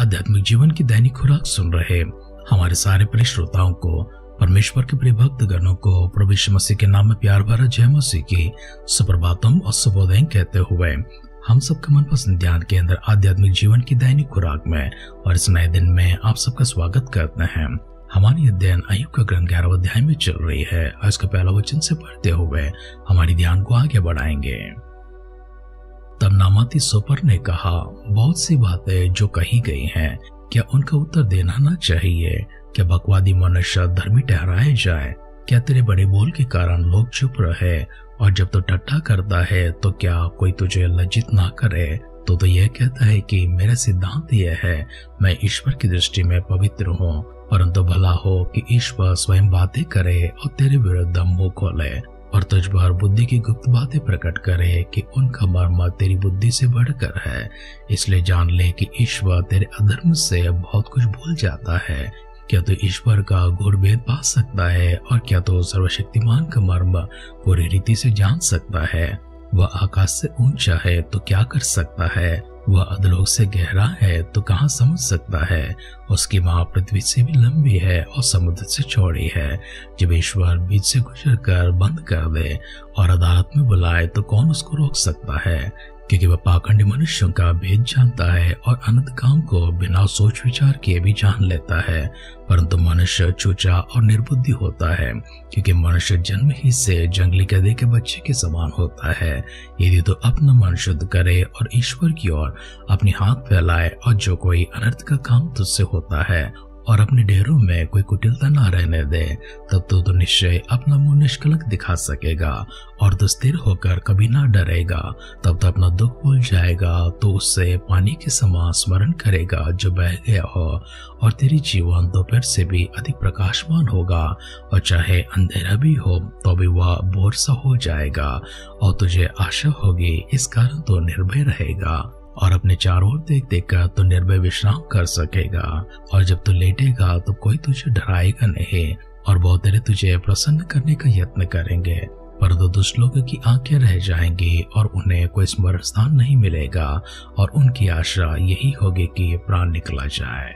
आध्यात्मिक जीवन की दैनिक खुराक सुन रहे। हमारे सारे प्रिय श्रोताओं को, परमेश्वर के प्रिय भक्त गणों को, प्रभु मसीह के नाम में प्यार भरा जय मसीह की सुप्रभातम और सुबोदय कहते हुए, हम सबका मनपसंद ध्यान के अंदर आध्यात्मिक जीवन की दैनिक खुराक में और इस नए दिन में आप सबका स्वागत करते हैं। हमारी अध्ययन अयुब का ग्रंथ ग्यारह अध्याय में चल रही है और इसका पहला वचन से पढ़ते हुए हमारी ध्यान को आगे बढ़ाएँगे। तब नामाती सोपर ने कहा, बहुत सी बातें जो कही गई हैं, क्या उनका उत्तर देना ना चाहिए? क्या बकवादी मनुष्य धर्मी ठहराए जाए? क्या तेरे बड़े बोल के कारण लोग चुप रहे? और जब तो टट्टा करता है तो क्या कोई तुझे लज्जित ना करे? तो तो यह कहता है कि मेरा सिद्धांत यह है, मैं ईश्वर की दृष्टि में पवित्र हूँ, परंतु भला हो कि ईश्वर स्वयं बातें करे और तेरे विरुद्ध मुँह खोले। और तुझ बुद्धि की गुप्त बातें प्रकट करे कि उनका मर्म तेरी बुद्धि से बढ़कर है। इसलिए जान ले कि ईश्वर तेरे अधर्म से बहुत कुछ भूल जाता है। क्या तू तो ईश्वर का घोर भेद पा सकता है और क्या तू तो सर्वशक्तिमान का मर्म पूरी रीति से जान सकता है? वह आकाश से ऊँचा है तो क्या कर सकता है? वह अधलोक से गहरा है तो कहाँ समझ सकता है? उसकी माँ पृथ्वी से भी लंबी है और समुद्र से चौड़ी है। जब ईश्वर बीच से गुजर कर बंद कर दे और अदालत में बुलाए तो कौन उसको रोक सकता है? क्योंकि वह पाखंडी मनुष्यों का भेद जानता है और अनंत काम को बिना सोच विचार किए भी जान लेता है। परंतु मनुष्य चूचा और निर्बुद्धि होता है, क्योंकि मनुष्य जन्म ही से जंगली गधे के बच्चे के समान होता है। यदि तो अपना मन शुद्ध करे और ईश्वर की ओर अपनी हाथ फैलाए और जो कोई अनर्थ का काम तुझसे होता है और अपने डेरों में कोई कुटिलता ना रहने दे तब तो, तो निश्चय अपना मुँह निष्कलंक दिखा सकेगा और तो स्थिर होकर कभी ना डरेगा। तब तो अपना दुख भूल जाएगा तो उससे पानी के समान स्मरण करेगा जो बह गया हो और तेरी जीवन दोपहर से भी अधिक प्रकाशमान होगा और चाहे अंधेरा भी हो तो भी वह बोर सा हो जाएगा और तुझे आशा होगी इस कारण तो निर्भय रहेगा। और अपने चारों ओर देख देख कर तो निर्भय विश्राम कर सकेगा। और जब तू लेटेगा तो कोई तुझे डराएगा नहीं, और बहुत देर तुझे प्रसन्न करने का यत्न करेंगे। पर तो दुष्ट लोगों की आँखें रह जाएँगी, और उन्हें कोई स्मरण स्थान नहीं मिलेगा, और उनकी आशा यही होगी कि प्राण निकला जाए।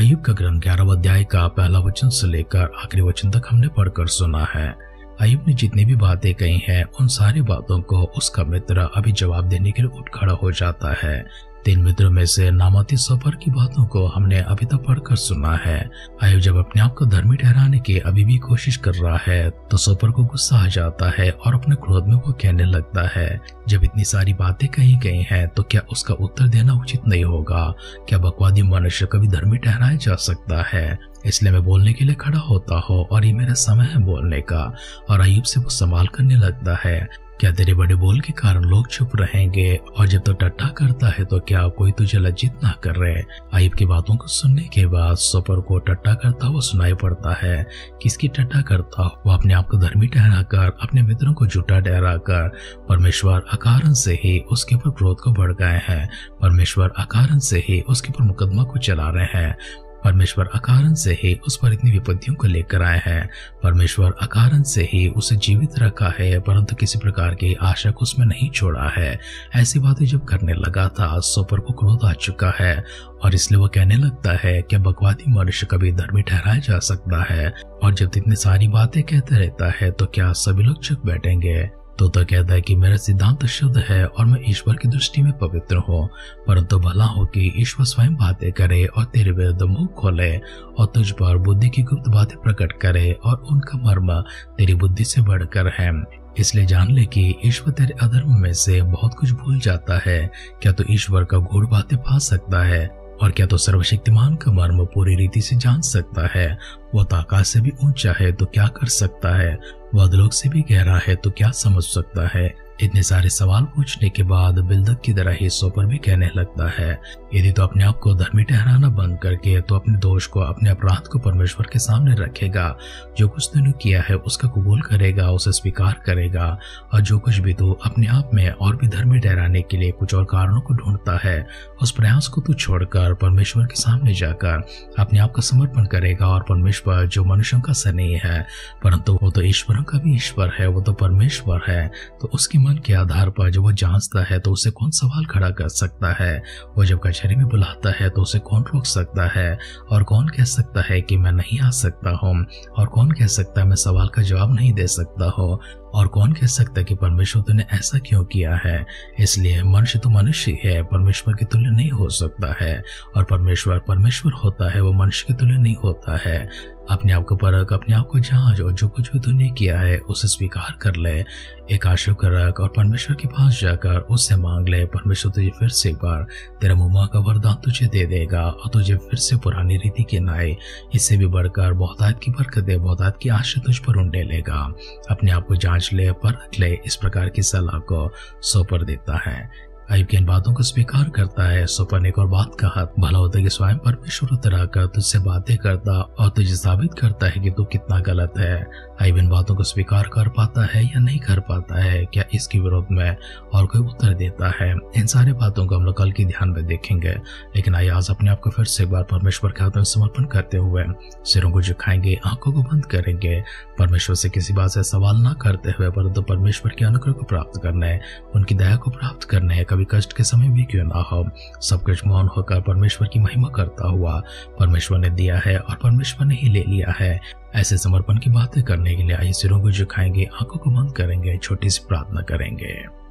अयुब का ग्रंथ ग्यारह अध्याय का पहला वचन से लेकर आखिरी वचन तक हमने पढ़कर सुना है। अयुब ने जितनी भी बातें कही हैं, उन सारी बातों को उसका मित्र अभी जवाब देने के लिए उठ खड़ा हो जाता है। तीन मित्रों में से नामाती सफ़र की बातों को हमने अभी तक पढ़कर सुना है। अयुब जब अपने आप को धर्मी ठहराने की अभी भी कोशिश कर रहा है तो सफ़र को गुस्सा आ जाता है और अपने क्रोध में वो कहने लगता है, जब इतनी सारी बातें कही गई हैं तो क्या उसका उत्तर देना उचित नहीं होगा? क्या बकवादी मनुष्य कभी धर्मी ठहराया जा सकता है? इसलिए मैं बोलने के लिए खड़ा होता हूँ हो और ये मेरा समय है बोलने का। और अयुब से वो संभाल करने लगता है क्या तेरे बड़े बोल के कारण लोग चुप रहेंगे? और जब तो टट्टा करता है तो क्या कोई तुझे लज्जित ना कर रहे? आइब की बातों को सुनने के बाद सोपर को टट्टा करता हुआ सुनाई पड़ता है। किसकी टट्टा करता? वो अपने आप को धर्मी ठहराकर, अपने मित्रों को झूठा ठहराकर, परमेश्वर अकारण से ही उसके ऊपर क्रोध को भड़काए हैं। परमेश्वर अकारण से ही उसके ऊपर मुकदमा को चला रहे हैं। परमेश्वर अकारण से ही उस पर इतनी विपत्तियों को लेकर आए हैं। परमेश्वर अकारण से ही उसे जीवित रखा है, परंतु किसी प्रकार की आशा को उसमें नहीं छोड़ा है। ऐसी बातें जब करने लगा था सोपर को क्रोध आ चुका है, और इसलिए वो कहने लगता है कि बकवादी मनुष्य कभी धर्मी ठहराया जा सकता है, और जब इतनी सारी बातें कहते रहता है तो क्या सभी लोग चुप बैठेंगे? तो तो कहता है कि मेरा सिद्धांत शुद्ध है और मैं ईश्वर की दृष्टि में पवित्र हूँ, परंतु भला हो कि ईश्वर स्वयं बातें करे और तेरे विरुद्ध मुँह खोले और तुझ पर बुद्धि की गुप्त बातें प्रकट करे और उनका मर्म तेरी बुद्धि से बढ़कर है। इसलिए जान ले कि ईश्वर तेरे अधर्म में से बहुत कुछ भूल जाता है। क्या तो ईश्वर का घोड़ बातें पा सकता है? और क्या तो सर्वशक्तिमान का मर्म पूरी रीति से जान सकता है? वह ताका से भी ऊँचा है तो क्या कर सकता है? वह अधलोक से भी गहरा है तो क्या समझ सकता है? इतने सारे सवाल पूछने के बाद बिल्दक की तरह हिस्सों पर भी कहने लगता है, यदि तो अपने आप को धर्मी ठहराना बंद करके तो अपने दोष को, अपने अपराध को परमेश्वर के सामने रखेगा। जो कुछ तूने किया है, उसका कबूल करेगा, उसे स्वीकार करेगा। और जो कुछ भी तू अपने आप में और भी धर्मी ठहराने के लिए कुछ और कारणों को ढूंढता है, उस प्रयास को तू छोड़कर परमेश्वर के सामने जाकर अपने आप का समर्पण करेगा। और परमेश्वर जो मनुष्यों का स नहीं है, परंतु वो तो ईश्वरों का भी ईश्वर है, वो तो परमेश्वर है तो उसकी अनुमान के आधार पर जब वो जांचता है तो उसे कौन सवाल खड़ा कर सकता है? वो जब कचहरी में बुलाता है तो उसे कौन रोक सकता है? और कौन कह सकता है कि मैं नहीं आ सकता हूँ? और कौन कह सकता है मैं सवाल का जवाब नहीं दे सकता हूँ? और कौन कह सकता है कि परमेश्वर तूने ऐसा क्यों किया है? इसलिए मनुष्य तो मनुष्य है, परमेश्वर के तुल्य नहीं हो सकता है। और परमेश्वर परमेश्वर होता है, वो मनुष्य के तुल्य नहीं होता है। अपने आप को परख, अपने आप को जाँच और जो कुछ भी तूने किया है, उसे स्वीकार कर ले। एक आशु कर रख और परमेश्वर के पास जाकर उससे मांग ले। परमेश्वर तुझे फिर से एक बार तेरा मुमा का वरदान तुझे दे देगा और तुझे फिर से पुरानी रीति के नाए, इससे भी बढ़कर बहुतात की बरकत दे बहुतात की आशा तुझ पर उंडे लेगा। अपने आप को जाँच ले, परख ले, इस प्रकार की सलाह को सौंपर देता है। अयुब की इन बातों को स्वीकार करता है। सुपर ने एक और बात कहा, भला होता कि स्वयं परमेश्वर उतर आकर तुझसे बातें करता और तुझे साबित करता है कि तू कितना गलत है। अयुब इन बातों को स्वीकार कर पाता है या नहीं कर पाता है, क्या इसके विरोध में और कोई उत्तर देता है? इन सारी बातों को हम लोग कल की ध्यान में देखेंगे। लेकिन आइए आज अपने आप को फिर से एक बार परमेश्वर के हाथों में समर्पण करते हुए सिरों को झुकाएँगे, आँखों को बंद करेंगे। परमेश्वर से किसी बात से सवाल ना करते हुए, परंतु परमेश्वर के अनुग्रह को प्राप्त करने, उनकी दया को प्राप्त करने कभी कष्ट के समय भी क्यों ना हो? सब कुछ मौन होकर परमेश्वर की महिमा करता हुआ परमेश्वर ने दिया है और परमेश्वर ने ही ले लिया है। ऐसे समर्पण की बातें करने के लिए आइए सिरों को झुकाएँगे, आँखों को बंद करेंगे, छोटी सी प्रार्थना करेंगे।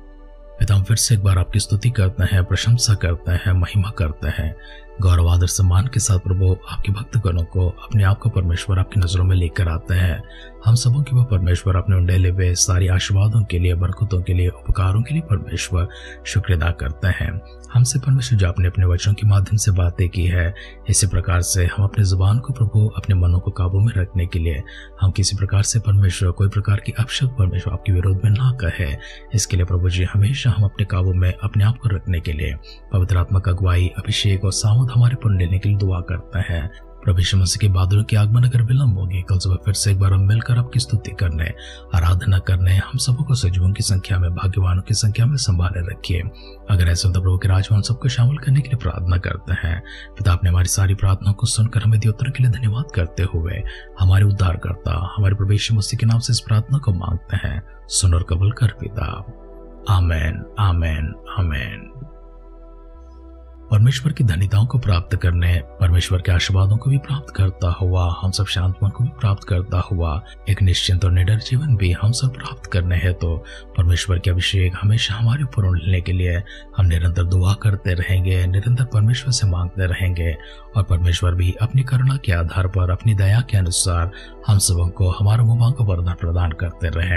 पिता हम फिर से एक बार आपकी स्तुति करते हैं, प्रशंसा करते हैं, महिमा करते हैं। गौरव, आदर, सम्मान के साथ प्रभु आपके भक्तगणों को अपने आप को परमेश्वर आपकी नज़रों में लेकर आते हैं। हम सबों के वो परमेश्वर अपने उंडेले हुए सारी आशीर्वादों के लिए, बरकतों के लिए, उपकारों के लिए परमेश्वर शुक्र अदा करते हैं। हमसे परमेश्वर जो आपने अपने वचनों के माध्यम से बातें की है, इसी प्रकार से हम अपने ज़ुबान को प्रभु, अपने मनों को काबू में रखने के लिए हम किसी प्रकार से परमेश्वर, कोई प्रकार की अपशब्द परमेश्वर आपके विरोध में ना कहे। इसके लिए प्रभु जी, हमेशा हम अपने काबू में, अपने आप को रखने के लिए पवित्र आत्मा का अगुवाई, अभिषेक और सावध हमारे पर लेने के लिए दुआ करते हैं। प्रभु मसीह के बादलों के आगमन अगर विलंब होगी। कल सुबह फिर से एक बार हम मिलकर आपकी स्तुति करने, आराधना करने, हम सबों को सजीवों की संख्या में, भाग्यवानों की संख्या में संभाले रखिए। अगर ऐसे तो प्रभु के राजवान सबको शामिल करने के लिए प्रार्थना करते हैं। पिता, आपने हमारी सारी प्रार्थनाओं को सुनकर हमें दिए उत्तर के लिए धन्यवाद करते हुए हमारे उद्धार करता हमारे प्रभु यीशु मसीह के नाम से इस प्रार्थना को मांगते हैं। सुन और कबल कर पिता। आमेन आमेन आमेन। परमेश्वर की धन्यताओं को प्राप्त करने, परमेश्वर के आशीर्वादों को भी प्राप्त करता हुआ, हम सब शांत मन को भी प्राप्त करता हुआ, एक निश्चिंत और निडर जीवन भी हम सब प्राप्त करने हैं। तो परमेश्वर के अभिषेक हमेशा हमारे ऊपर लेने के लिए हम निरंतर दुआ करते रहेंगे, निरंतर परमेश्वर से मांगते रहेंगे और परमेश्वर भी अपनी करुणा के आधार पर, अपनी दया के अनुसार हम सबों को हमारा मुबां को वरदान प्रदान करते रहे।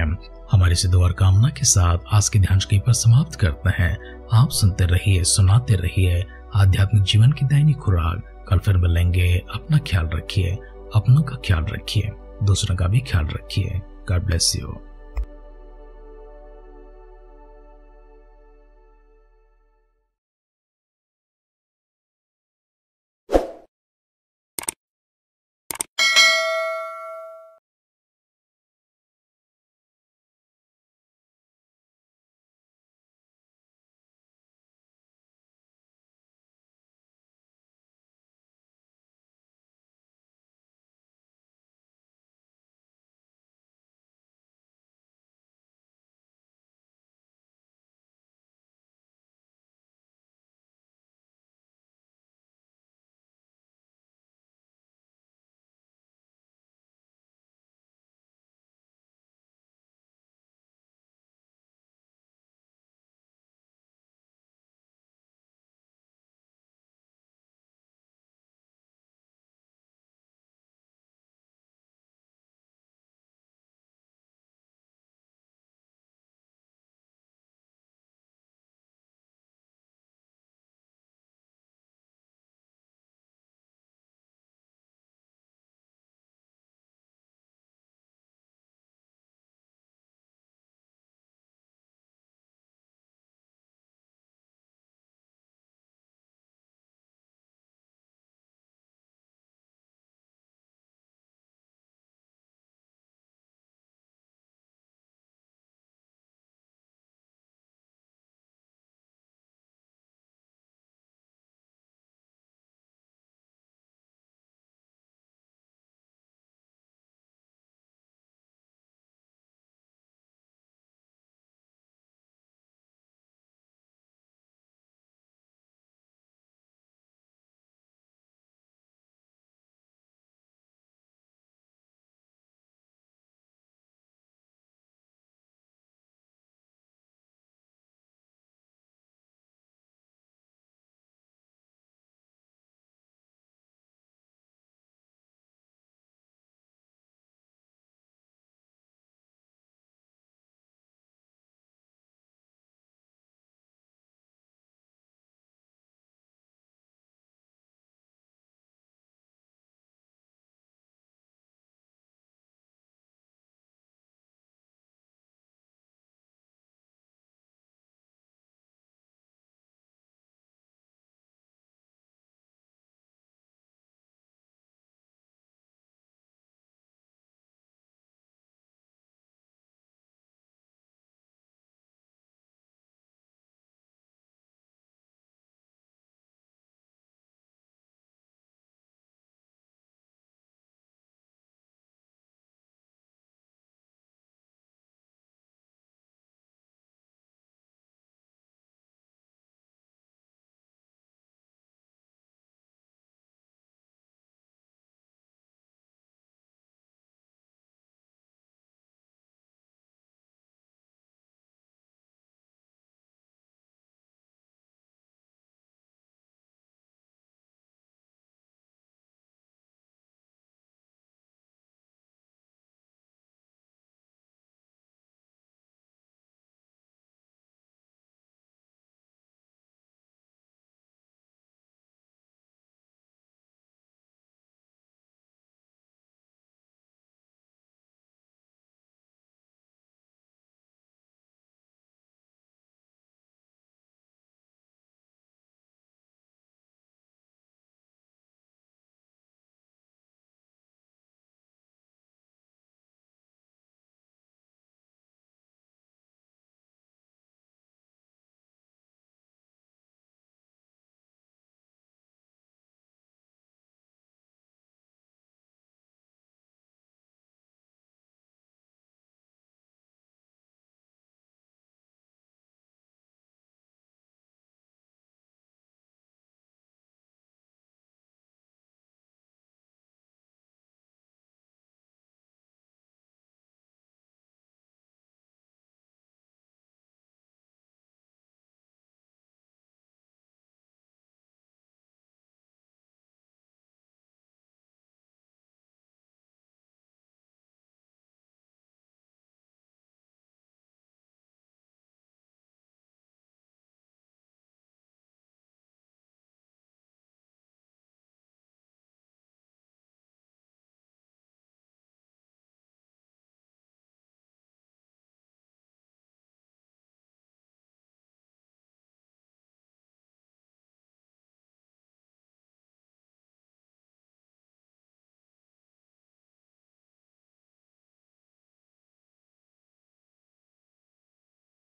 हमारी से दुआ कामना के साथ आज के ध्यान पर समाप्त करते हैं। आप सुनते रहिए, सुनाते रहिए आध्यात्मिक जीवन की दैनिक खुराक, कल फिर मिलेंगे। अपना ख्याल रखिए, अपनों का ख्याल रखिए, दूसरों का भी ख्याल रखिए। God bless you